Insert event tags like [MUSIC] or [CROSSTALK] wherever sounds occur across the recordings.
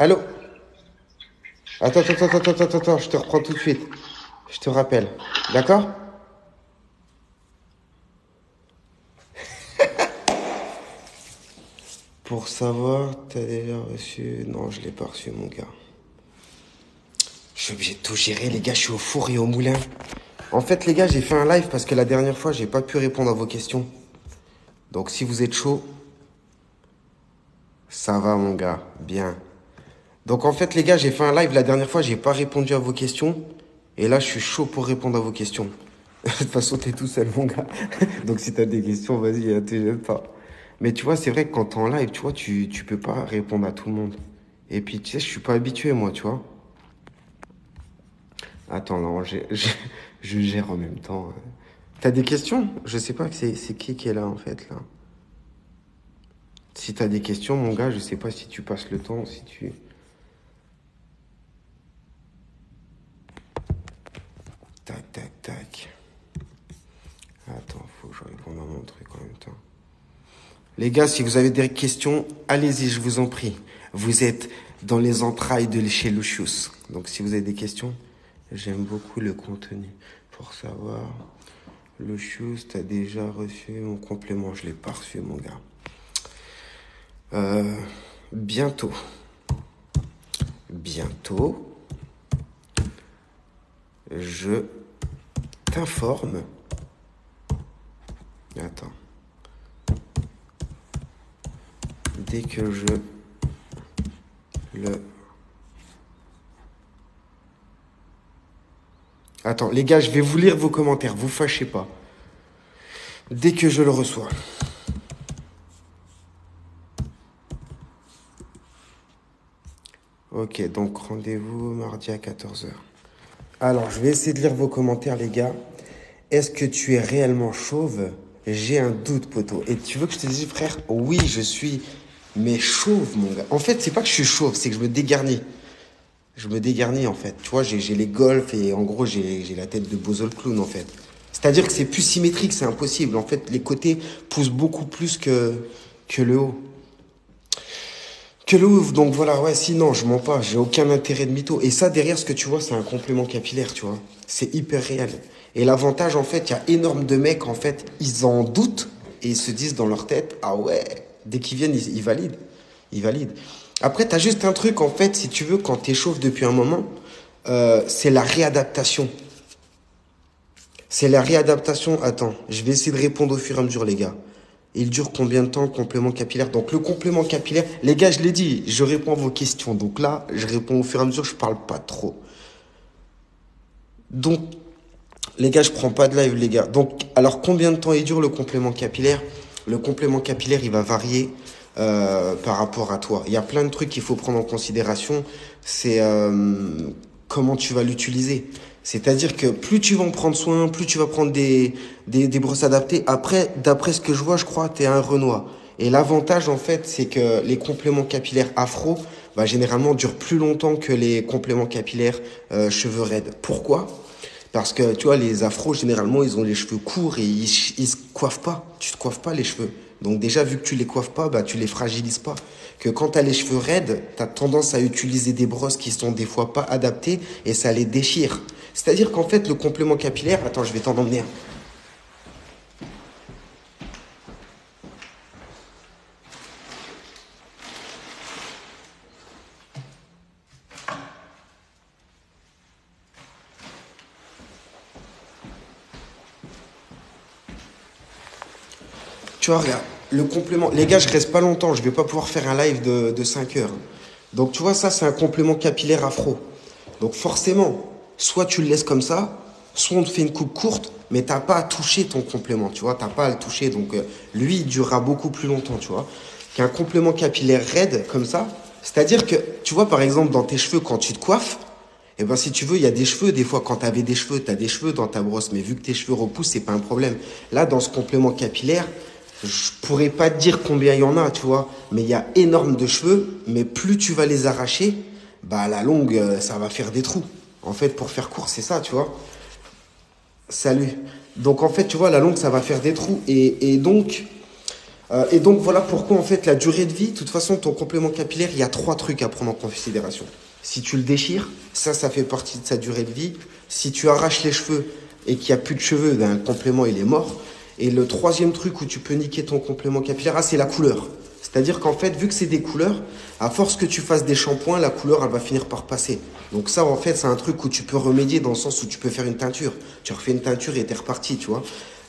Allô Attends, attends, attends, attends, attends, je te reprends tout de suite. Je te rappelle. D'accord [LAUGHS] Pour savoir, t'as déjà reçu... Non, je l'ai pas reçu, mon gars. Je suis obligé de tout gérer, les gars, je suis au four et au moulin. En fait, les gars, j'ai fait un live parce que la dernière fois, j'ai pas pu répondre à vos questions. Donc, si vous êtes chaud, ça va, mon gars. Bien. Donc, en fait, les gars, j'ai fait un live la dernière fois, j'ai pas répondu à vos questions. Et là, je suis chaud pour répondre à vos questions. [LAUGHS] de toute façon, t'es tout seul, mon gars. [LAUGHS] Donc, si t'as des questions, vas-y, hein, te gêne pas. Mais tu vois, c'est vrai que quand t'es en live, tu vois, tu, tu peux pas répondre à tout le monde. Et puis, tu sais, je suis pas habitué, moi, tu vois. Attends, là, je, [LAUGHS] je gère en même temps. T'as des questions? Je sais pas, c'est qui qui est là, en fait, là. Si t'as des questions, mon gars, je sais pas si tu passes le temps, si tu... Tac, tac, tac. Attends, faut que je réponde à mon truc en même temps. Les gars, si vous avez des questions, allez-y, je vous en prie. Vous êtes dans les entrailles de chez Lucius. Donc si vous avez des questions, j'aime beaucoup le contenu. Pour savoir, Lucius, t'as déjà reçu mon complément? Je l'ai pas reçu, mon gars. Euh, bientôt. Bientôt, je t'informe. Attends. Dès que je le... Attends, les gars, je vais vous lire vos commentaires, vous fâchez pas. Dès que je le reçois. Ok, donc rendez-vous mardi à 14h. Alors, je vais essayer de lire vos commentaires, les gars. Est-ce que tu es réellement chauve? J'ai un doute, poteau. Et tu veux que je te dise, frère? Oui, je suis mais chauve, mon gars. En fait, c'est pas que je suis chauve, c'est que je me dégarnis. Je me dégarnis, en fait. Tu vois, j'ai les golfs et en gros, j'ai la tête de Bozol Clown, en fait. C'est-à-dire que c'est plus symétrique, c'est impossible. En fait, les côtés poussent beaucoup plus que, que le haut. Que le haut. Donc voilà, ouais, sinon, je mens pas. J'ai aucun intérêt de mytho. Et ça, derrière, ce que tu vois, c'est un complément capillaire, tu vois. C'est hyper réel. Et l'avantage, en fait, il y a énorme de mecs, en fait, ils en doutent et ils se disent dans leur tête, ah ouais, Dès qu'ils viennent, ils, valident. Après, tu as juste un truc, en fait, si tu veux, quand tu échauffes depuis un moment, euh, c'est la réadaptation. C'est la réadaptation. Attends, je vais essayer de répondre au fur et à mesure, les gars. Il dure combien de temps complément capillaire? Donc le complément capillaire, les gars, je l'ai dit, je réponds à vos questions. Donc là, je réponds au fur et à mesure, je parle pas trop. Donc, les gars, je prends pas de live, les gars. Donc, alors combien de temps il dure le complément capillaire? Le complément capillaire, il va varier euh, par rapport à toi. Il y a plein de trucs qu'il faut prendre en considération. C'est euh, comment tu vas l'utiliser. C'est-à-dire que plus tu vas en prendre soin, plus tu vas prendre des, des, brosses adaptées. Après, d'après ce que je vois, je crois, tu es un Renoir. Et l'avantage, en fait, c'est que les compléments capillaires afro, bah, généralement, durent plus longtemps que les compléments capillaires euh, cheveux raides. Pourquoi? Parce que tu vois, les afros, généralement, ils ont les cheveux courts et ils, ils se coiffent pas. Tu te coiffes pas les cheveux. Donc déjà, vu que tu les coiffes pas, bah, tu les fragilises pas. Que quand tu as les cheveux raides, tu as tendance à utiliser des brosses qui sont des fois pas adaptées et ça les déchire. C'est-à-dire qu'en fait, le complément capillaire... Attends, je vais t'en emmener un. Tu vois, regarde, le complément. Les gars, je reste pas longtemps, je vais pas pouvoir faire un live de, de 5 heures. Donc, tu vois, ça, c'est un complément capillaire afro. Donc, forcément, soit tu le laisses comme ça, soit on te fait une coupe courte, mais t'as pas à toucher ton complément, tu vois, t'as pas à le toucher. Donc, euh, lui, il durera beaucoup plus longtemps, tu vois. Qu'un complément capillaire raide, comme ça, c'est-à-dire que, tu vois, par exemple, dans tes cheveux, quand tu te coiffes, eh ben, si tu veux, il y a des cheveux. Des fois, quand tu avais des cheveux, tu as des cheveux dans ta brosse. Mais vu que tes cheveux repoussent, c'est pas un problème. Là, dans ce complément capillaire, je pourrais pas te dire combien il y en a, tu vois, mais il y a énorme de cheveux, mais plus tu vas les arracher, bah la longue, euh, ça va faire des trous. En fait, pour faire court, c'est ça, tu vois. Salut. Donc en fait, tu vois, la longue, ça va faire des trous. Et, et donc, Euh, et donc voilà pourquoi en fait la durée de vie, de toute façon ton complément capillaire, il y a trois trucs à prendre en considération. Si tu le déchires, ça, ça fait partie de sa durée de vie. Si tu arraches les cheveux et qu'il n'y a plus de cheveux, ben, le complément il est mort. Et le troisième truc où tu peux niquer ton complément capillaire, c'est la couleur. C'est-à-dire qu'en fait, vu que c'est des couleurs, à force que tu fasses des shampoings, la couleur, elle va finir par passer. Donc ça, en fait, c'est un truc où tu peux remédier dans le sens où tu peux faire une teinture. Tu refais une teinture et t'es reparti, tu vois.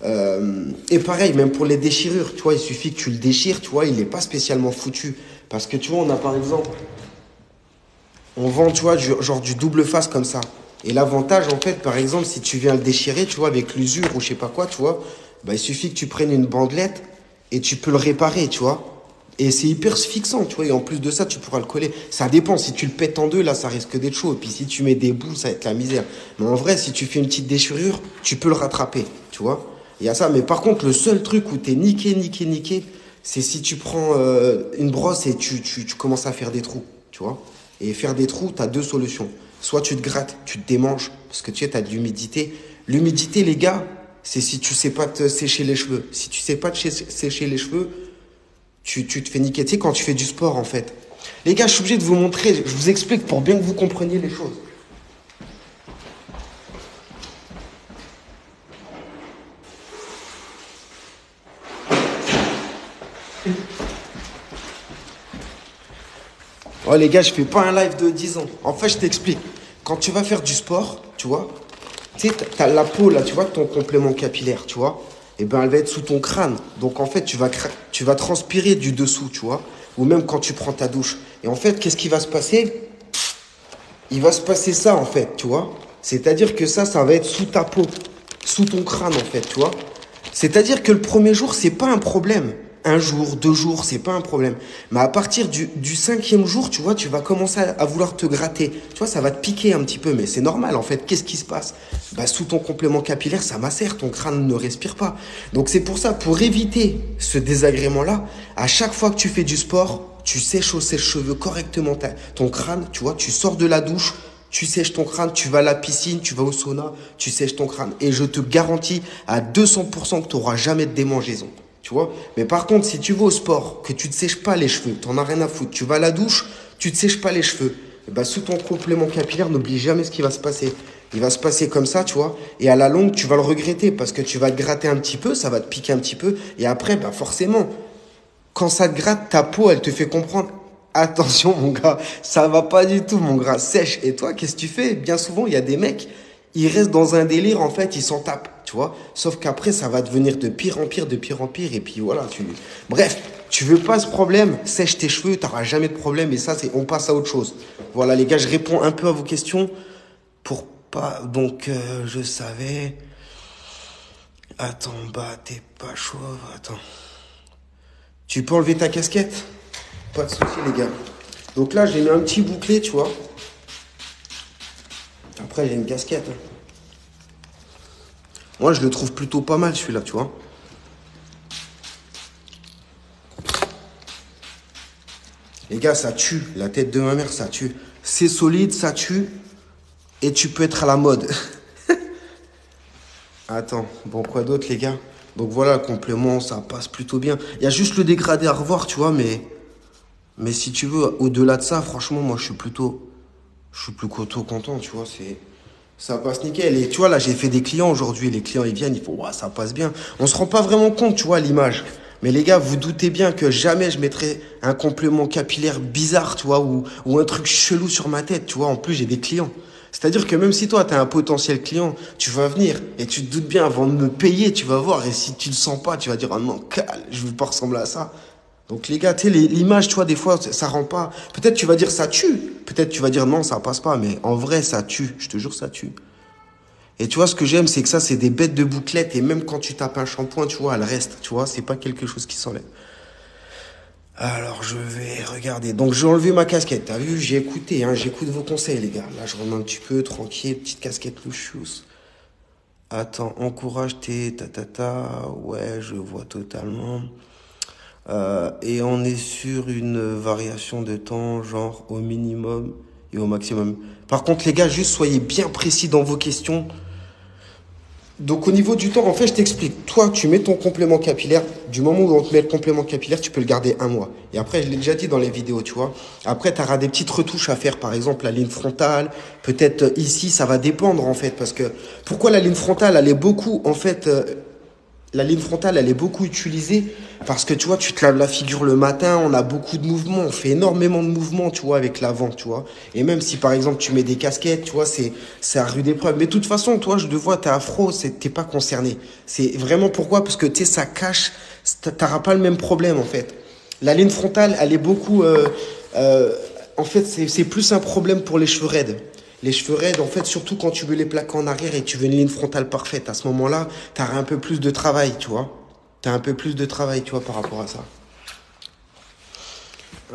Euh, et pareil, même pour les déchirures, tu vois, il suffit que tu le déchires, tu vois, il n'est pas spécialement foutu. Parce que tu vois, on a par exemple, on vend, tu vois, genre du double face comme ça. Et l'avantage, en fait, par exemple, si tu viens le déchirer, tu vois, avec l'usure ou je sais pas quoi, tu vois, bah, il suffit que tu prennes une bandelette et tu peux le réparer, tu vois. Et c'est hyper fixant, tu vois. Et en plus de ça, tu pourras le coller. Ça dépend. Si tu le pètes en deux, là, ça risque d'être chaud. Et puis si tu mets des bouts, ça va être la misère. Mais en vrai, si tu fais une petite déchirure, tu peux le rattraper, tu vois. Il y a ça. Mais par contre, le seul truc où t'es niqué, niqué, niqué, c'est si tu prends euh, une brosse et tu, tu, tu, commences à faire des trous, tu vois. Et faire des trous, tu as deux solutions. Soit tu te grattes, tu te démanges, parce que tu sais, as de l'humidité. L'humidité, les gars, c'est si tu sais pas te sécher les cheveux. Si tu sais pas te sécher les cheveux, tu, tu te fais niquer. Tu sais, quand tu fais du sport, en fait. Les gars, je suis obligé de vous montrer, je vous explique pour bien que vous compreniez les choses. Oh les gars, je fais pas un live de 10 ans. En fait, je t'explique. Quand tu vas faire du sport, tu vois, tu sais, t'as la peau là, tu vois, ton complément capillaire, tu vois, et eh ben elle va être sous ton crâne. Donc en fait, tu vas, tu vas transpirer du dessous, tu vois, ou même quand tu prends ta douche. Et en fait, qu'est-ce qui va se passer? Il va se passer ça en fait, tu vois. C'est-à-dire que ça, ça va être sous ta peau, sous ton crâne en fait, tu vois. C'est-à-dire que le premier jour, c'est pas un problème un jour, deux jours, c'est pas un problème. Mais à partir du, cinquième jour, tu vois, tu vas commencer à, vouloir te gratter. Tu vois, ça va te piquer un petit peu, mais c'est normal en fait. Qu'est-ce qui se passe? Bah, Sous ton complément capillaire, ça macère, ton crâne ne respire pas. Donc c'est pour ça, pour éviter ce désagrément-là, à chaque fois que tu fais du sport, tu sèches au sèche-cheveux correctement ton crâne, tu vois, tu sors de la douche, tu sèches ton crâne, tu vas à la piscine, tu vas au sauna, tu sèches ton crâne. Et je te garantis à 200% que tu n'auras jamais de démangeaison. Tu vois Mais par contre, si tu vas au sport, que tu ne sèches pas les cheveux, tu n'en as rien à foutre, tu vas à la douche, tu ne sèches pas les cheveux, bah, sous ton complément capillaire, n'oublie jamais ce qui va se passer. Il va se passer comme ça, tu vois. Et à la longue, tu vas le regretter parce que tu vas te gratter un petit peu, ça va te piquer un petit peu. Et après, bah forcément, quand ça te gratte, ta peau, elle te fait comprendre. Attention, mon gars, ça va pas du tout, mon gras sèche. Et toi, qu'est-ce que tu fais? Bien souvent, il y a des mecs, ils restent dans un délire, en fait, ils s'en tapent, tu vois. Sauf qu'après, ça va devenir de pire en pire, de pire en pire, et puis voilà, tu... Bref, tu veux pas ce problème, sèche tes cheveux, t'auras jamais de problème, et ça, c'est, on passe à autre chose. Voilà, les gars, je réponds un peu à vos questions pour pas, donc, euh, je savais... Attends, bah, t'es pas chauve, attends. Tu peux enlever ta casquette? Pas de souci, les gars. Donc là, j'ai mis un petit bouclé, tu vois. Après, j'ai une casquette. Moi, je le trouve plutôt pas mal, celui-là, tu vois. Les gars, ça tue. La tête de ma mère, ça tue. C'est solide, ça tue. Et tu peux être à la mode. [LAUGHS] Attends, bon, quoi d'autre, les gars? Donc voilà, le complément, ça passe plutôt bien. Il y a juste le dégradé à revoir, tu vois, mais... Mais si tu veux, au-delà de ça, franchement, moi, je suis plutôt je suis plus qu'auto content, tu vois, c'est ça passe nickel. Et tu vois, là, j'ai fait des clients aujourd'hui. Les clients, ils viennent, ils font, ouais, ça passe bien. On se rend pas vraiment compte, tu vois, l'image. Mais les gars, vous doutez bien que jamais je mettrai un complément capillaire bizarre, tu vois, ou, ou un truc chelou sur ma tête, tu vois. En plus, j'ai des clients. C'est-à-dire que même si toi, tu as un potentiel client, tu vas venir et tu te doutes bien avant de me payer, tu vas voir. Et si tu le sens pas, tu vas dire, ah non, calme, je veux pas ressembler à ça. Donc les gars, tu sais, l'image, tu vois, des fois, ça rend pas. Peut-être tu vas dire ça tue. Peut-être tu vas dire non, ça passe pas. Mais en vrai, ça tue. Je te jure, ça tue. Et tu vois, ce que j'aime, c'est que ça, c'est des bêtes de bouclettes. Et même quand tu tapes un shampoing, tu vois, elle reste. Tu vois, c'est pas quelque chose qui s'enlève. Alors, je vais regarder. Donc, j'ai enlevé ma casquette. T'as vu, j'ai écouté. Hein, J'écoute vos conseils, les gars. Là, je remets un petit peu, tranquille. Petite casquette louchous. Attends, encourage tes ta ta ta. Ouais, je vois totalement. Euh, et on est sur une variation de temps, genre au minimum et au maximum. Par contre, les gars, juste soyez bien précis dans vos questions. Donc au niveau du temps, en fait, je t'explique. Toi, tu mets ton complément capillaire. Du moment où on te met le complément capillaire, tu peux le garder un mois. Et après, je l'ai déjà dit dans les vidéos, tu vois. Après, tu auras des petites retouches à faire. Par exemple, la ligne frontale. Peut-être euh, ici, ça va dépendre, en fait. Parce que pourquoi la ligne frontale, elle est beaucoup, en fait... Euh, la ligne frontale, elle est beaucoup utilisée parce que tu vois, tu te laves la figure le matin, on a beaucoup de mouvements, on fait énormément de mouvements, tu vois, avec l'avant, tu vois. Et même si par exemple tu mets des casquettes, tu vois, c'est c'est à rude épreuve. Mais de toute façon, toi, je te vois, t'es afro, t'es pas concerné. C'est vraiment pourquoi? Parce que tu sais, ça cache, t'auras pas le même problème en fait. La ligne frontale, elle est beaucoup, euh, euh, en fait, c'est plus un problème pour les cheveux raides. Les cheveux raides, en fait, surtout quand tu veux les plaquer en arrière et tu veux une ligne frontale parfaite, à ce moment-là, tu un peu plus de travail, tu vois. Tu as un peu plus de travail, tu vois, par rapport à ça.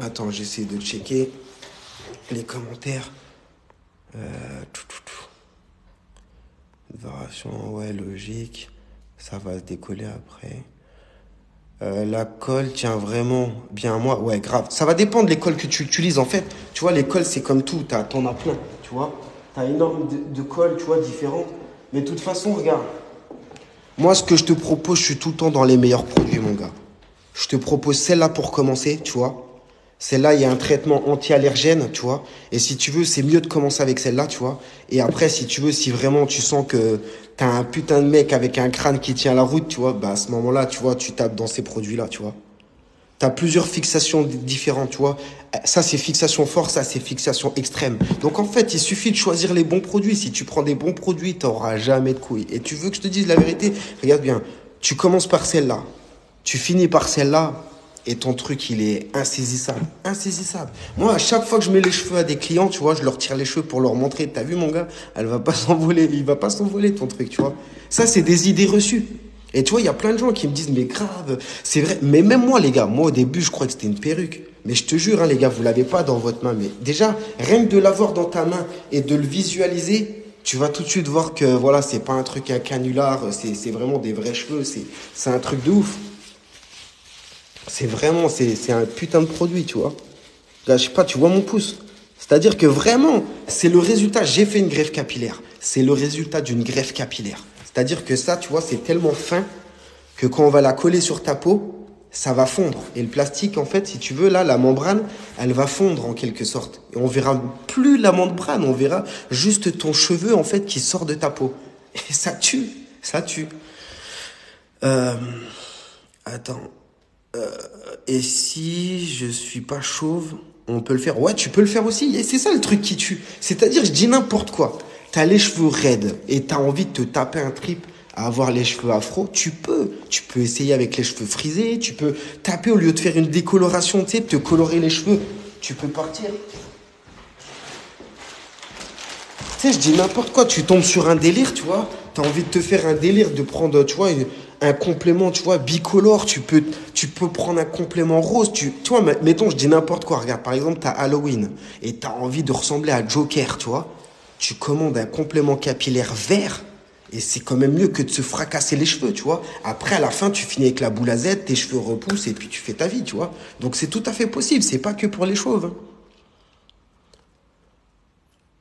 Attends, j'essaie de checker les commentaires. Euh, tout, tout, tout. Variation, ouais, logique. Ça va se décoller après. Euh, la colle tient vraiment bien à moi. Ouais, grave. Ça va dépendre de l'école que tu utilises. En fait, tu vois, l'école, c'est comme tout. T'en as plein tu vois. Tu as énormément de, de cols, tu vois, différentes. Mais de toute façon, regarde. Moi, ce que je te propose, je suis tout le temps dans les meilleurs produits, mon gars. Je te propose celle-là pour commencer, tu vois. Celle-là, il y a un traitement anti-allergène, tu vois. Et si tu veux, c'est mieux de commencer avec celle-là, tu vois. Et après, si tu veux, si vraiment tu sens que t'as un putain de mec avec un crâne qui tient la route, tu vois, bah à ce moment-là, tu vois, tu tapes dans ces produits-là, tu vois. Tu as plusieurs fixations différentes, tu vois. Ça, c'est fixation forte, ça, c'est fixation extrême. Donc, en fait, il suffit de choisir les bons produits. Si tu prends des bons produits, tu n'auras jamais de couilles. Et tu veux que je te dise la vérité? Regarde bien. Tu commences par celle-là. Tu finis par celle-là. Et ton truc, il est insaisissable. Insaisissable. Moi, à chaque fois que je mets les cheveux à des clients, tu vois, je leur tire les cheveux pour leur montrer. T'as vu, mon gars? Elle va pas [LAUGHS] s'envoler. Il va pas s'envoler, ton truc, tu vois. Ça, c'est des idées reçues. Et tu vois, il y a plein de gens qui me disent, mais grave, c'est vrai. Mais même moi, les gars, moi au début, je crois que c'était une perruque. Mais je te jure, hein, les gars, vous l'avez pas dans votre main. Mais déjà, rien que de l'avoir dans ta main et de le visualiser, tu vas tout de suite voir que voilà, c'est pas un truc, un canular, c'est vraiment des vrais cheveux, c'est un truc de ouf. C'est vraiment, c'est un putain de produit, tu vois. Là, je sais pas, tu vois mon pouce. C'est-à-dire que vraiment, c'est le résultat. J'ai fait une greffe capillaire. C'est le résultat d'une greffe capillaire. C'est-à-dire que ça, tu vois, c'est tellement fin que quand on va la coller sur ta peau, ça va fondre. Et le plastique, en fait, si tu veux, là, la membrane, elle va fondre en quelque sorte. Et on verra plus la membrane, on verra juste ton cheveu, en fait, qui sort de ta peau. Et ça tue, ça tue. Euh, attends. Euh, et si je suis pas chauve, on peut le faire. Ouais, tu peux le faire aussi. Et c'est ça le truc qui tue. C'est-à-dire, je dis n'importe quoi t'as les cheveux raides et t'as envie de te taper un trip à avoir les cheveux afro, tu peux. Tu peux essayer avec les cheveux frisés, tu peux taper au lieu de faire une décoloration, tu sais, te colorer les cheveux. Tu peux partir. Tu sais, je dis n'importe quoi, tu tombes sur un délire, tu vois. T'as envie de te faire un délire, de prendre, tu vois, un complément, tu vois, bicolore. Tu peux, tu peux prendre un complément rose. Tu, vois, mettons, je dis n'importe quoi. Regarde, par exemple, t'as Halloween et t'as envie de ressembler à Joker, tu vois tu commandes un complément capillaire vert, et c'est quand même mieux que de se fracasser les cheveux, tu vois. Après, à la fin, tu finis avec la boule à Z, tes cheveux repoussent, et puis tu fais ta vie, tu vois. Donc c'est tout à fait possible, c'est pas que pour les chauves. Hein.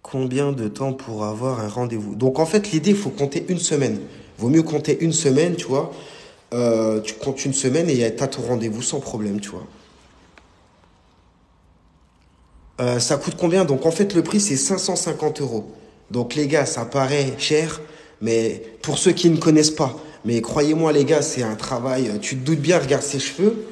Combien de temps pour avoir un rendez-vous? Donc en fait, l'idée, il faut compter une semaine. Vaut mieux compter une semaine, tu vois. Euh, tu comptes une semaine et tu as ton rendez-vous sans problème, tu vois. Euh, ça coûte combien? Donc en fait, le prix, c'est 550 euros. Donc les gars, ça paraît cher, mais pour ceux qui ne connaissent pas, mais croyez-moi les gars, c'est un travail, tu te doutes bien, regarde ses cheveux,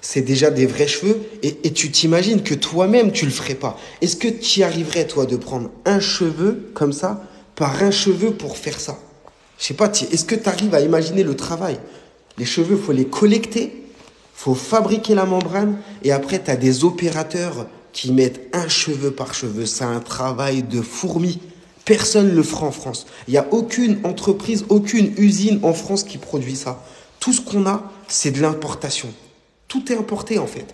c'est déjà des vrais cheveux, et, tu t'imagines que toi-même, tu le ferais pas. Est-ce que tu arriverais, toi, de prendre un cheveu comme ça, par un cheveu pour faire ça? Je sais pas, est-ce que tu arrives à imaginer le travail? Les cheveux, faut les collecter, faut fabriquer la membrane, et après, tu as des opérateurs qui mettent un cheveu par cheveu. C'est un travail de fourmi. Personne ne le fera en France. Il n'y a aucune entreprise, aucune usine en France qui produit ça. Tout ce qu'on a, c'est de l'importation. Tout est importé en fait.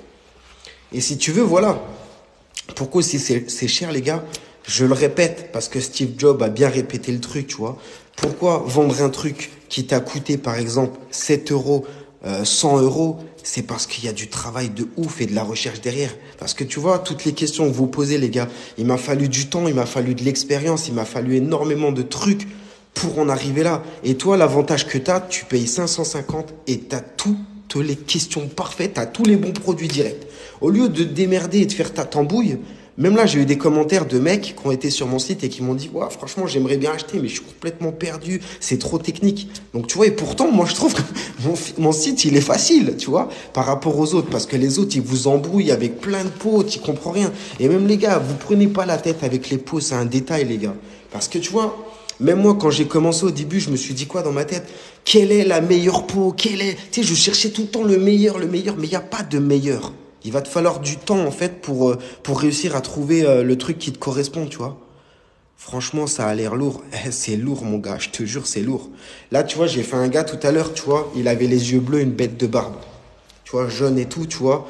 Et si tu veux, voilà. Pourquoi c'est cher les gars? Je le répète parce que Steve Jobs a bien répété le truc, tu vois. Pourquoi vendre un truc qui t'a coûté par exemple 7 euros, 100 euh, euros c'est parce qu'il y a du travail de ouf et de la recherche derrière. Parce que tu vois, toutes les questions que vous posez, les gars, il m'a fallu du temps, il m'a fallu de l'expérience, il m'a fallu énormément de trucs pour en arriver là. Et toi, l'avantage que tu as, tu payes 550 et tu as toutes les questions parfaites, tu tous les bons produits directs. Au lieu de démerder et de faire ta tambouille, même là, j'ai eu des commentaires de mecs qui ont été sur mon site et qui m'ont dit ouais, franchement, j'aimerais bien acheter, mais je suis complètement perdu, c'est trop technique. Donc, tu vois, et pourtant, moi, je trouve que [LAUGHS] mon, site, il est facile, tu vois, par rapport aux autres, parce que les autres, ils vous embrouillent avec plein de pots, tu comprends rien. Et même les gars, vous prenez pas la tête avec les pots, c'est un détail, les gars. Parce que tu vois, même moi, quand j'ai commencé au début, je me suis dit quoi dans ma tête? Quelle est la meilleure peau? Quelle est? Tu sais, je cherchais tout le temps le meilleur, le meilleur, mais il n'y a pas de meilleur. Il va te falloir du temps en fait pour, euh, pour réussir à trouver euh, le truc qui te correspond, tu vois. Franchement, ça a l'air lourd. [LAUGHS] C'est lourd, mon gars. Je te jure, c'est lourd. Là, tu vois, j'ai fait un gars tout à l'heure, tu vois. Il avait les yeux bleus, une bête de barbe. Tu vois, jeune et tout, tu vois.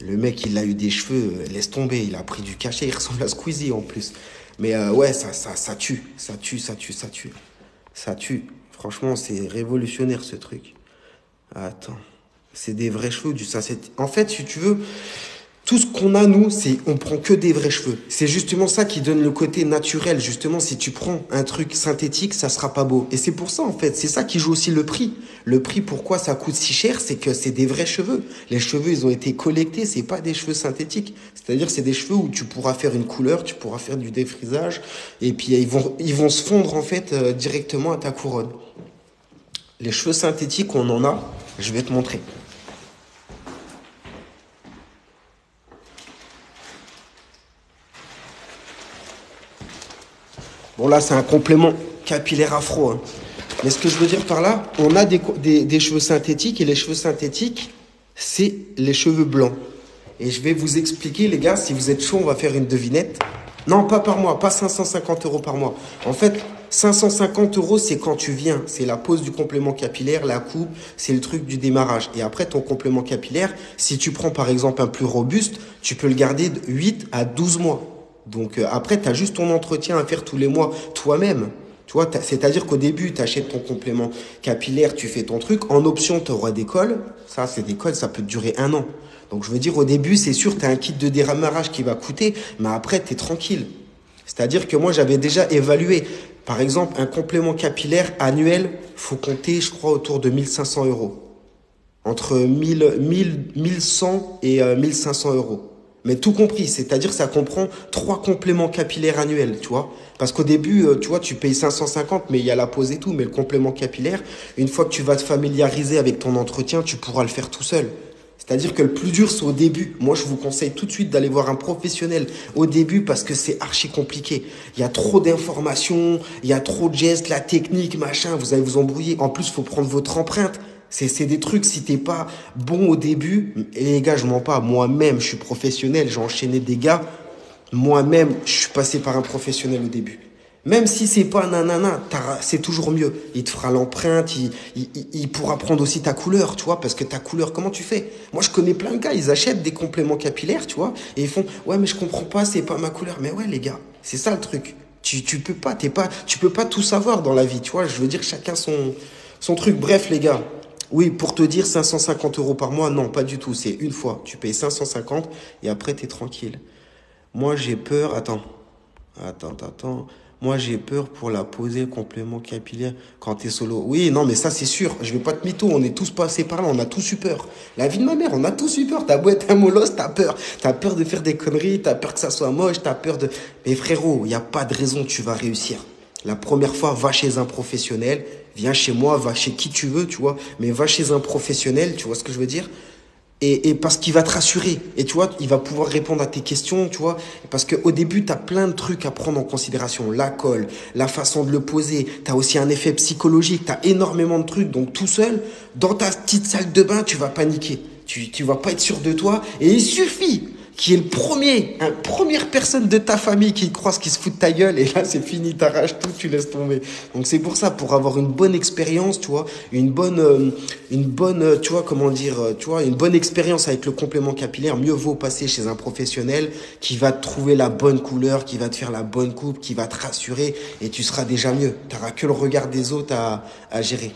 Le mec, il a eu des cheveux, euh, laisse tomber. Il a pris du cachet. Il [LAUGHS] ressemble à Squeezie en plus. Mais ouais, ça, ça, ça tue. Ça tue, ça tue, ça tue. Ça tue. Franchement, c'est révolutionnaire ce truc. Attends. C'est des vrais cheveux, du synthétique. En fait, si tu veux, tout ce qu'on a, nous, c'est on prend que des vrais cheveux. C'est justement ça qui donne le côté naturel. Justement, si tu prends un truc synthétique, ça sera pas beau. Et c'est pour ça, en fait, c'est ça qui joue aussi le prix. Le prix, pourquoi ça coûte si cher, c'est que c'est des vrais cheveux. Les cheveux, ils ont été collectés, c'est pas des cheveux synthétiques. C'est-à-dire, c'est des cheveux où tu pourras faire une couleur, tu pourras faire du défrisage, et puis ils vont, ils vont se fondre, en fait, euh, directement à ta couronne. Les cheveux synthétiques, on en a. Je vais te montrer. Bon, là, c'est un complément capillaire afro. Hein. Mais ce que je veux dire par là, on a des, cheveux synthétiques et les cheveux synthétiques, c'est les cheveux blancs. Et je vais vous expliquer, les gars, si vous êtes chaud, on va faire une devinette. Non, pas par mois, pas 550 euros par mois. En fait, 550 euros, c'est quand tu viens. C'est la pose du complément capillaire, la coupe, c'est le truc du démarrage. Et après, ton complément capillaire, si tu prends par exemple un plus robuste, tu peux le garder de 8 à 12 mois. Donc euh, après, tu as juste ton entretien à faire tous les mois toi-même. Tu c'est-à-dire qu'au début, tu achètes ton complément capillaire, tu fais ton truc. En option, tu auras des. Ça, c'est des ça peut durer un an. Donc je veux dire, au début, c'est sûr, tu as un kit de déramarrage qui va coûter, mais après, tu es tranquille. C'est-à-dire que moi, j'avais déjà évalué. Par exemple, un complément capillaire annuel, faut compter, je crois, autour de 1500 euros. Entre 1000, 1000, 1100 et 1500 euh, euros. Mais tout compris, c'est-à-dire ça comprend trois compléments capillaires annuels, tu vois. Parce qu'au début, euh, tu vois, tu payes 550, mais il y a la pose et tout. Mais le complément capillaire, une fois que tu vas te familiariser avec ton entretien, tu pourras le faire tout seul. C'est-à-dire que le plus dur, c'est au début. Moi, je vous conseille tout de suite d'aller voir un professionnel au début parce que c'est archi compliqué. Il y a trop d'informations, il y a trop de gestes, la technique, machin, vous allez vous embrouiller. En plus, il faut prendre votre empreinte. C'est des trucs, si t'es pas bon au début, et les gars, je mens pas, moi-même, je suis professionnel, j'ai enchaîné des gars, moi-même, je suis passé par un professionnel au début. Même si c'est pas nanana, c'est toujours mieux. Il te fera l'empreinte, il, il, pourra prendre aussi ta couleur, tu vois, parce que ta couleur, comment tu fais? Moi, je connais plein de gars, ils achètent des compléments capillaires, tu vois, et ils font, ouais, mais je comprends pas, c'est pas ma couleur. Mais ouais, les gars, c'est ça le truc. Tu, tu peux pas, t'es pas, tu peux pas tout savoir dans la vie, tu vois. Je veux dire, chacun son, son truc. Bref, les gars, oui, pour te dire 550 euros par mois, non, pas du tout. C'est une fois. Tu payes 550 et après, tu es tranquille. Moi, j'ai peur. Attends. Attends, attends. Moi, j'ai peur pour la poser complément capillaire quand tu es solo. Oui, non, mais ça, c'est sûr. Je vais pas te mytho. On est tous passés par là. On a tous eu peur. La vie de ma mère, on a tous eu peur. T'as beau être un molosse, t'as peur. T'as peur de faire des conneries. T'as peur que ça soit moche. T'as peur de. Mais frérot, il n'y a pas de raison. Tu vas réussir. La première fois, va chez un professionnel, viens chez moi, va chez qui tu veux, tu vois, mais va chez un professionnel, tu vois ce que je veux dire et, parce qu'il va te rassurer. Et tu vois, il va pouvoir répondre à tes questions, tu vois. Parce qu'au début, tu as plein de trucs à prendre en considération. La colle, la façon de le poser. Tu as aussi un effet psychologique. Tu as énormément de trucs. Donc tout seul, dans ta petite salle de bain, tu vas paniquer. Tu, tu vas pas être sûr de toi. Et il suffit qui est le premier, une première personne de ta famille qui croit qui se fout de ta gueule, et là c'est fini, t'arraches tout, tu laisses tomber. Donc c'est pour ça, pour avoir une bonne expérience, tu vois, une bonne, euh, une bonne, euh, tu vois, comment dire, euh, tu vois, une bonne expérience avec le complément capillaire, mieux vaut passer chez un professionnel qui va te trouver la bonne couleur, qui va te faire la bonne coupe, qui va te rassurer, et tu seras déjà mieux. T'auras que le regard des autres à, à gérer.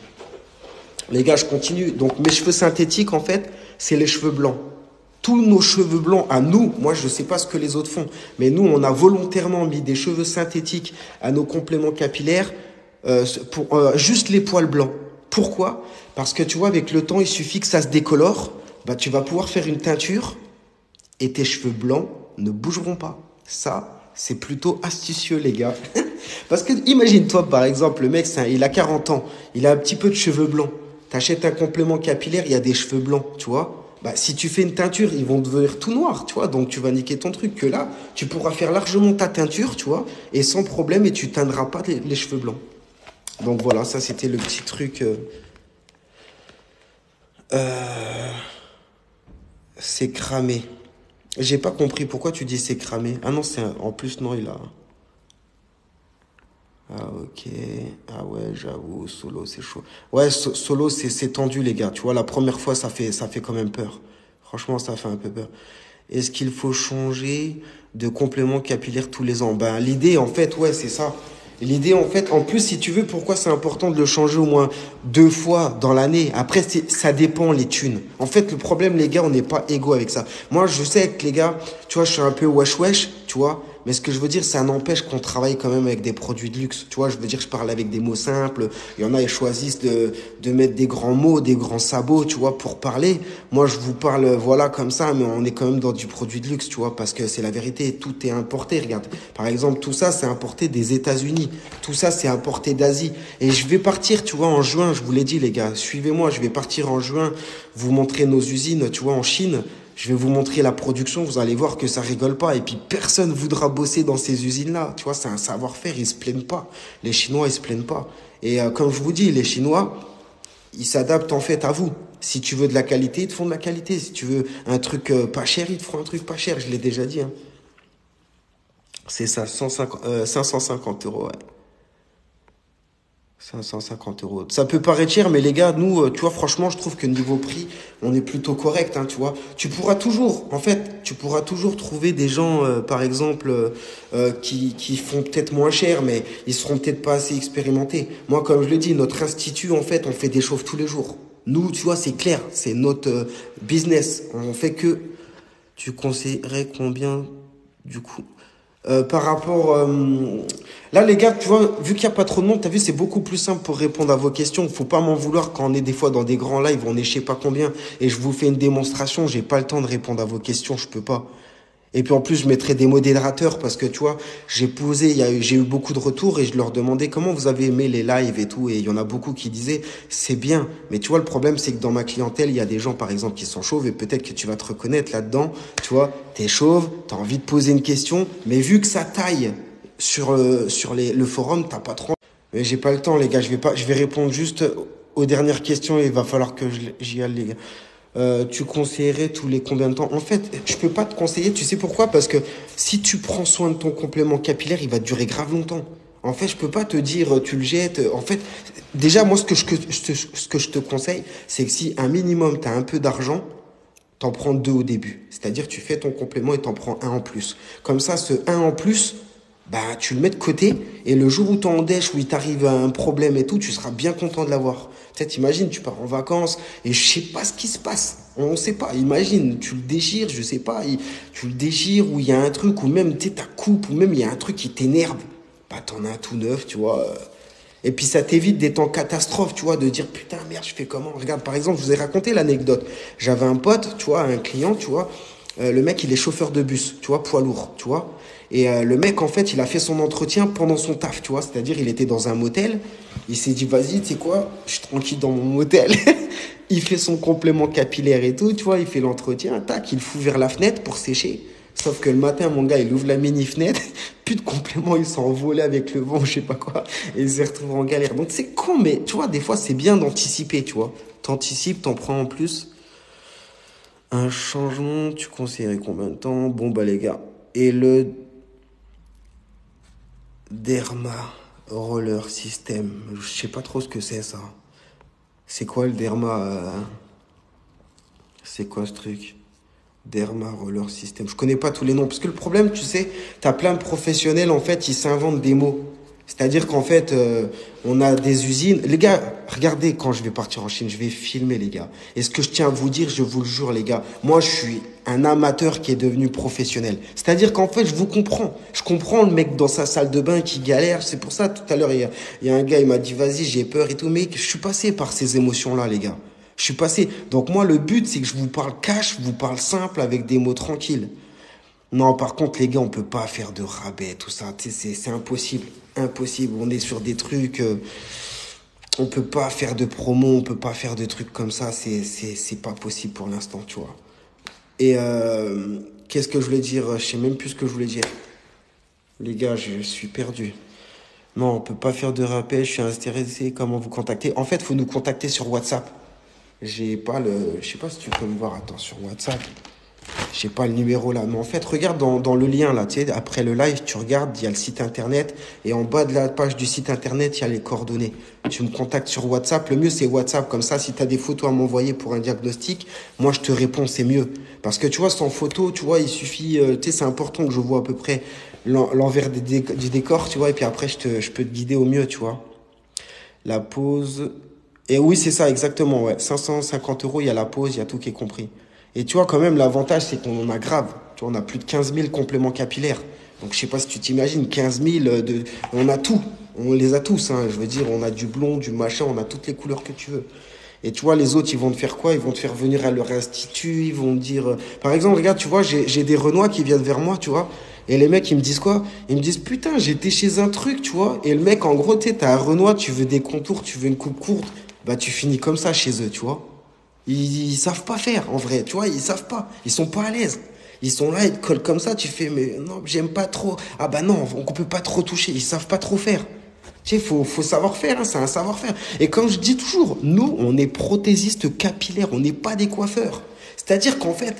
Les gars, je continue. Donc mes cheveux synthétiques, en fait, c'est les cheveux blancs tous nos cheveux blancs à nous, moi je ne sais pas ce que les autres font, mais nous on a volontairement mis des cheveux synthétiques à nos compléments capillaires euh, pour euh, juste les poils blancs. Pourquoi? Parce que tu vois, avec le temps, il suffit que ça se décolore. Bah, tu vas pouvoir faire une teinture et tes cheveux blancs ne bougeront pas. Ça, c'est plutôt astucieux, les gars. [LAUGHS] Parce que imagine-toi, par exemple, le mec, il a 40 ans, il a un petit peu de cheveux blancs. T'achètes un complément capillaire, il y a des cheveux blancs, tu vois. Bah, si tu fais une teinture, ils vont devenir tout noirs, tu vois. Donc, tu vas niquer ton truc. Que là, tu pourras faire largement ta teinture, tu vois, et sans problème, et tu teindras pas les, cheveux blancs. Donc, voilà, ça, c'était le petit truc. Euh... Euh... C'est cramé. J'ai pas compris pourquoi tu dis c'est cramé. Ah non, c'est en plus non, il a. Ah ok. Ah ouais, j'avoue, solo c'est chaud. Ouais, solo c'est tendu les gars. Tu vois, la première fois ça fait ça fait quand même peur. Franchement, ça fait un peu peur. Est-ce qu'il faut changer de complément capillaire tous les ans? Ben l'idée en fait, ouais, c'est ça. L'idée, en fait, en plus, si tu veux, pourquoi c'est important de le changer au moins deux fois dans l'année? Après, ça dépend les thunes. En fait, le problème, les gars, on n'est pas égaux avec ça. Moi, je sais que les gars, tu vois, je suis un peu wesh wesh, tu vois. Mais ce que je veux dire, ça n'empêche qu'on travaille quand même avec des produits de luxe. Tu vois, je veux dire, je parle avec des mots simples. Il y en a, ils choisissent de, de mettre des grands mots, des grands sabots, tu vois, pour parler. Moi, je vous parle, voilà, comme ça, mais on est quand même dans du produit de luxe, tu vois, parce que c'est la vérité. Tout est importé, regarde. Par exemple, tout ça, c'est importé des États-Unis. Tout ça, c'est importé d'Asie. Et je vais partir, tu vois, en juin, je vous l'ai dit, les gars. Suivez-moi, je vais partir en juin, vous montrer nos usines, tu vois, en Chine. Je vais vous montrer la production, vous allez voir que ça rigole pas. Et puis personne voudra bosser dans ces usines-là. Tu vois, c'est un savoir-faire, ils se plaignent pas. Les Chinois, ils se plaignent pas. Et euh, comme je vous dis, les Chinois, ils s'adaptent en fait à vous. Si tu veux de la qualité, ils te font de la qualité. Si tu veux un truc euh, pas cher, ils te font un truc pas cher. Je l'ai déjà dit. Hein. C'est ça, 150, 550 euh, euros. Ouais. 550 euros. Ça peut paraître cher, mais les gars, nous, euh, tu vois, franchement, je trouve que niveau prix, on est plutôt correct, hein, tu vois. Tu pourras toujours, en fait, tu pourras toujours trouver des gens, euh, par exemple, euh, qui, qui font peut-être moins cher, mais ils seront peut-être pas assez expérimentés. Moi, comme je le dis, notre institut, en fait, on fait des chauves tous les jours. Nous, tu vois, c'est clair, c'est notre business. On fait que. Tu conseillerais combien, du coup? Euh, par rapport... Euh, là, les gars, tu vois, vu qu'il n'y a pas trop de monde, tu as vu, c'est beaucoup plus simple pour répondre à vos questions. Faut pas m'en vouloir quand on est des fois dans des grands lives, on est je sais pas combien, et je vous fais une démonstration, j'ai pas le temps de répondre à vos questions, je peux pas. Et puis en plus, je mettrai des modérateurs parce que tu vois, j'ai posé, j'ai eu beaucoup de retours et je leur demandais comment vous avez aimé les lives et tout. Et il y en a beaucoup qui disaient c'est bien. Mais tu vois, le problème, c'est que dans ma clientèle, il y a des gens, par exemple, qui sont chauves et peut-être que tu vas te reconnaître là-dedans. Tu vois, t'es chauve, t'as envie de poser une question, mais vu que ça taille sur, euh, sur le forum, t'as pas trop. Mais j'ai pas le temps, les gars. Je vais pas, je vais répondre juste aux dernières questions et il va falloir que j'y aille, les gars. Euh, tu conseillerais tous les combien de temps? En fait, je peux pas te conseiller. Tu sais pourquoi? Parce que si tu prends soin de ton complément capillaire, il va durer grave longtemps. En fait, je peux pas te dire tu le jettes. En fait, déjà moi ce que je, te conseille, c'est que si un minimum tu as un peu d'argent, t'en prends deux au début. C'est-à-dire tu fais ton complément et t'en prends un en plus. Comme ça, ce un en plus, bah tu le mets de côté et le jour où t'es en dèche, où il t'arrive un problème et tout, tu seras bien content de l'avoir. Imagine, tu pars en vacances et je sais pas ce qui se passe. On sait pas. Imagine, tu le déchires, je sais pas, tu le déchires ou il y a un truc ou même tu ta coupe ou même il y a un truc qui t'énerve. Bah t'en as un tout neuf, tu vois. Et puis ça t'évite d'être en catastrophe, tu vois, de dire putain merde, je fais comment? Regarde, par exemple, je vous ai raconté l'anecdote. J'avais un pote, tu vois, un client, tu vois. Euh, le mec, il est chauffeur de bus, tu vois, poids lourd, tu vois. Et euh, le mec, en fait, il a fait son entretien pendant son taf, tu vois. C'est-à-dire, il était dans un motel. Il s'est dit, vas-y, tu sais quoi, je suis tranquille dans mon motel. [LAUGHS] il fait son complément capillaire et tout, tu vois. Il fait l'entretien, tac, il fout vers la fenêtre pour sécher. Sauf que le matin, mon gars, il ouvre la mini fenêtre, [LAUGHS] plus de complément, il s'est envolé avec le vent, je sais pas quoi, et il s'est retrouvé en galère. Donc c'est con, mais tu vois, des fois, c'est bien d'anticiper, tu vois. T'anticipes, t'en prends en plus. Un changement, tu conseillerais combien de temps? Bon, bah les gars. Et le Derma Roller System. Je sais pas trop ce que c'est ça. C'est quoi le Derma euh, C'est quoi ce truc? Derma Roller System. Je connais pas tous les noms. Parce que le problème, tu sais, tu as plein de professionnels, en fait, ils s'inventent des mots. C'est-à-dire qu'en fait, euh, on a des usines. Les gars, regardez quand je vais partir en Chine, je vais filmer les gars. Et ce que je tiens à vous dire, je vous le jure les gars, moi je suis un amateur qui est devenu professionnel. C'est-à-dire qu'en fait, je vous comprends. Je comprends le mec dans sa salle de bain qui galère. C'est pour ça, tout à l'heure, il y a, y a un gars, il m'a dit, vas-y, j'ai peur et tout. Mais je suis passé par ces émotions-là, les gars. Je suis passé. Donc moi, le but, c'est que je vous parle cash, je vous parle simple avec des mots tranquilles. Non, par contre, les gars, on peut pas faire de rabais, tout ça. C'est impossible. Impossible. On est sur des trucs. Euh, on peut pas faire de promo, on peut pas faire de trucs comme ça. C'est pas possible pour l'instant, tu vois. Et euh, qu'est-ce que je voulais dire? Je sais même plus ce que je voulais dire. Les gars, je suis perdu. Non, on peut pas faire de rappel. Je suis intéressé. Comment vous contacter? En fait, faut nous contacter sur WhatsApp. J'ai pas le. Je sais pas si tu peux me voir. Attends, sur WhatsApp. Je sais pas le numéro là. Mais en fait, regarde dans, dans le lien là. Tu sais, après le live, tu regardes, il y a le site internet. Et en bas de la page du site internet, il y a les coordonnées. Tu me contactes sur WhatsApp. Le mieux, c'est WhatsApp. Comme ça, si tu as des photos à m'envoyer pour un diagnostic, moi, je te réponds, c'est mieux. Parce que tu vois, sans photo, tu vois, il suffit. Euh, tu sais, c'est important que je vois à peu près l'envers du décor, tu vois. Et puis après, je, te, je peux te guider au mieux, tu vois. La pause. Et oui, c'est ça, exactement, ouais. 550 euros, il y a la pause, il y a tout qui est compris. Et tu vois, quand même, l'avantage, c'est qu'on en a grave. Tu vois, on a plus de 15 000 compléments capillaires. Donc, je sais pas si tu t'imagines, 15 000 de, on a tout. On les a tous, hein. Je veux dire, on a du blond, du machin, on a toutes les couleurs que tu veux. Et tu vois, les autres, ils vont te faire quoi? Ils vont te faire venir à leur institut, ils vont te dire... Euh, par exemple, regarde, tu vois, j'ai des Renois qui viennent vers moi, tu vois. Et les mecs, ils me disent quoi? Ils me disent, putain, j'étais chez un truc, tu vois. Et le mec, en gros, tu t'as un Renoir, tu veux des contours, tu veux une coupe courte bah tu finis comme ça chez eux, tu vois. Ils, ils savent pas faire, en vrai, tu vois, ils savent pas. Ils sont pas à l'aise. Ils sont là, ils te collent comme ça, tu fais, mais non, j'aime pas trop. Ah bah non, on peut pas trop toucher, ils savent pas trop faire. Tu sais, faut, faut savoir faire, hein, c'est un savoir-faire. Et comme je dis toujours, nous, on est prothésistes capillaires, on n'est pas des coiffeurs. C'est-à-dire qu'en fait,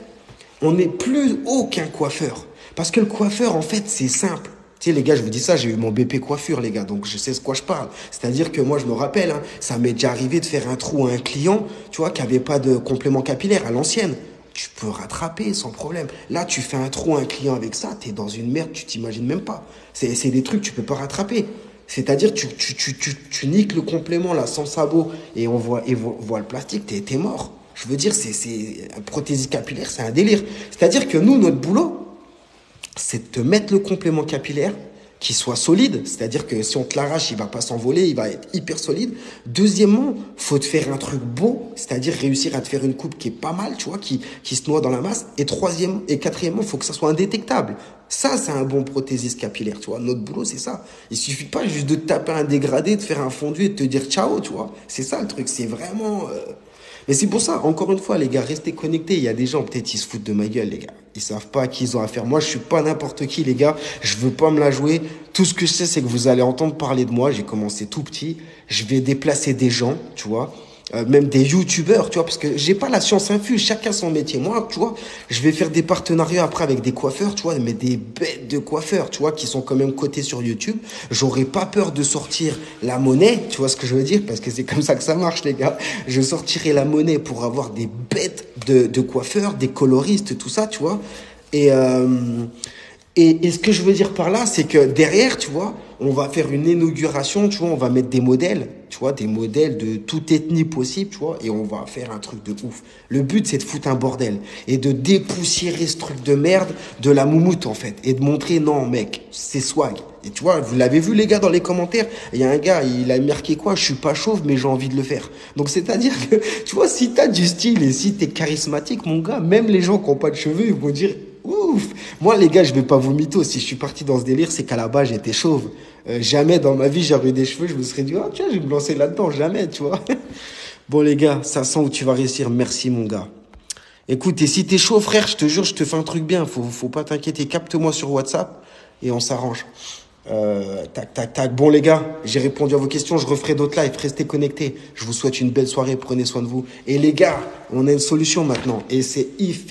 on n'est plus haut qu'un coiffeur. Parce que le coiffeur, en fait, c'est simple. Tu sais, les gars, je vous dis ça, j'ai eu mon BP coiffure, les gars, donc je sais de quoi je parle. C'est-à-dire que moi, je me rappelle, hein, ça m'est déjà arrivé de faire un trou à un client, tu vois, qui avait pas de complément capillaire à l'ancienne. Tu peux rattraper sans problème. Là, tu fais un trou à un client avec ça, tu es dans une merde, tu t'imagines même pas. C'est des trucs, tu peux pas rattraper. C'est-à-dire, tu, tu, tu, tu, niques le complément là sans sabot et on voit, et voit, le plastique, t'es es mort. Je veux dire, c'est un prothésie capillaire, c'est un délire. C'est-à-dire que nous, notre boulot, c'est de te mettre le complément capillaire qui soit solide, c'est-à-dire que si on te l'arrache, il va pas s'envoler, il va être hyper solide. Deuxièmement, faut te faire un truc beau, c'est-à-dire réussir à te faire une coupe qui est pas mal, tu vois, qui, qui se noie dans la masse. Et troisième, et quatrièmement, faut que ça soit indétectable. Ça, c'est un bon prothésiste capillaire, tu vois. Notre boulot, c'est ça. Il suffit pas juste de taper un dégradé, de faire un fondu et de te dire ciao, tu vois. C'est ça le truc. C'est vraiment, euh, et c'est pour ça, encore une fois, les gars, restez connectés. Il y a des gens, peut-être, ils se foutent de ma gueule, les gars. Ils savent pas à qui ils ont affaire. Moi, je suis pas n'importe qui, les gars. Je veux pas me la jouer. Tout ce que je sais, c'est que vous allez entendre parler de moi. J'ai commencé tout petit. Je vais déplacer des gens, tu vois. Euh, même des youtubeurs, tu vois, parce que j'ai pas la science infuse, chacun son métier. Moi, tu vois, je vais faire des partenariats après avec des coiffeurs, tu vois, mais des bêtes de coiffeurs, tu vois, qui sont quand même cotés sur YouTube. J'aurais pas peur de sortir la monnaie, tu vois ce que je veux dire, parce que c'est comme ça que ça marche, les gars. Je sortirai la monnaie pour avoir des bêtes de, de coiffeurs, des coloristes, tout ça, tu vois. Et, euh, et, et ce que je veux dire par là, c'est que derrière, tu vois, on va faire une inauguration, tu vois, on va mettre des modèles, tu vois, des modèles de toute ethnie possible, tu vois, et on va faire un truc de ouf. Le but, c'est de foutre un bordel et de dépoussiérer ce truc de merde de la moumoute, en fait, et de montrer, non, mec, c'est swag. Et tu vois, vous l'avez vu, les gars, dans les commentaires, il y a un gars, il a marqué quoi Je suis pas chauve, mais j'ai envie de le faire. Donc, c'est-à-dire que, [LAUGHS] tu vois, si t'as du style et si t'es charismatique, mon gars, même les gens qui ont pas de cheveux, ils vont dire, ouf Moi, les gars, je vais pas vous mytho. Si je suis parti dans ce délire, c'est qu'à la base, j'étais chauve. Euh, jamais dans ma vie, j'aurais eu des cheveux, je me serais dit, ah, tiens, je vais me lancer là-dedans. Jamais, tu vois. [LAUGHS] bon, les gars, ça sent où tu vas réussir. Merci, mon gars. Écoute, et si t'es chaud, frère, je te jure, je te fais un truc bien. Faut, faut pas t'inquiéter. Capte-moi sur WhatsApp et on s'arrange. Euh, tac, tac, tac. Bon, les gars, j'ai répondu à vos questions. Je referai d'autres lives. Restez connectés. Je vous souhaite une belle soirée. Prenez soin de vous. Et les gars, on a une solution maintenant. Et c'est if